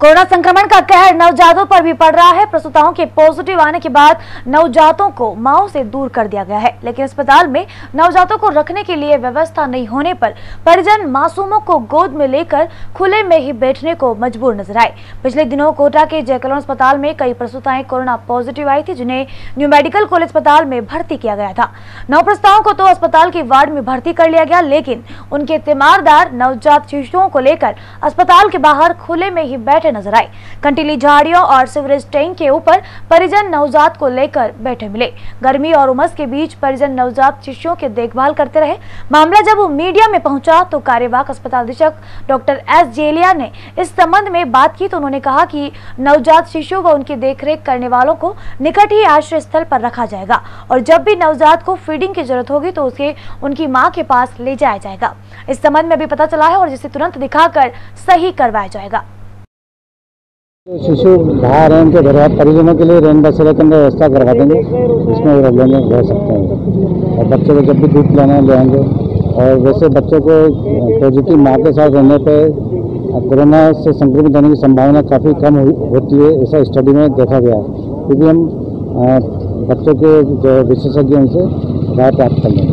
Corona संक्रमण का कहर नवजातों पर भी पड़ रहा है। प्रसूताओं के पॉजिटिव आने के बाद नवजातों को माओ से दूर कर दिया गया है। लेकिन अस्पताल में नवजातों को रखने के लिए व्यवस्था नहीं होने पर परिजन मासूमों को गोद में लेकर खुले में ही बैठने को मजबूर नज़र आए। पिछले दिनों कोटा के जयकलोन अस्पताल में कई प्रसूताएँ कोरोना पॉजिटिव आई थी, जिन्हें न्यू मेडिकल कॉलेज अस्पताल में भर्ती किया गया था। नौ प्रस्तावों को तो अस्पताल के वार्ड में भर्ती कर लिया गया, लेकिन उनके तीमारदार नवजात शिशुओं को लेकर अस्पताल के बाहर खुले में ही बैठे नज़र आए। कंटीली झाड़ियों और सीवरेज टैंक के ऊपर परिजन नवजात को लेकर बैठे मिले। गर्मी और उमस के बीच परिजन नवजात शिशुओं की देखभाल करते रहे। मामला जब मीडिया में पहुँचा तो कार्यवाहक अस्पताल अधीक्षक डॉक्टर एस जेलिया ने इस संबंध में बात की तो उन्होंने कहा कि नवजात शिशु व उनकी देखरेख करने वालों को निकट ही आश्रय स्थल पर रखा जाएगा और जब भी नवजात को फीडिंग की ज़रूरत होगी तो उसे उनकी माँ के पास ले जाया जाएगा। इस संबंध में अभी पता चला है और जिसे तुरंत दिखाकर सही करवाया जाएगा। शिशु बाहर हैं उनके घर परिजनों के लिए रेन बसेरा के अंदर व्यवस्था करवा देंगे इसमें वो लेने रह सकते हैं। और बच्चे को जब भी दूध पिलाना है, ले आएँगे। और वैसे बच्चों को पॉजिटिव माँ के साथ रहने पे कोरोना से संक्रमित होने की संभावना काफ़ी कम होती है, ऐसा स्टडी में देखा गया क्योंकि हम बच्चों के जो विशेषज्ञ उनसे राय प्राप्त कर लेंगे।